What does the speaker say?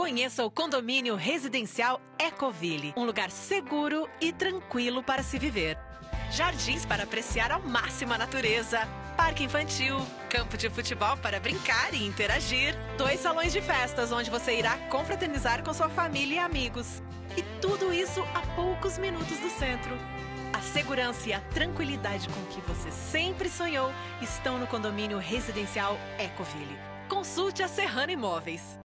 Conheça o condomínio residencial Ecoville, um lugar seguro e tranquilo para se viver. Jardins para apreciar ao máximo a natureza, parque infantil, campo de futebol para brincar e interagir, dois salões de festas onde você irá confraternizar com sua família e amigos. E tudo isso a poucos minutos do centro. A segurança e a tranquilidade com que você sempre sonhou estão no condomínio residencial Ecoville. Consulte a Serrana Imóveis.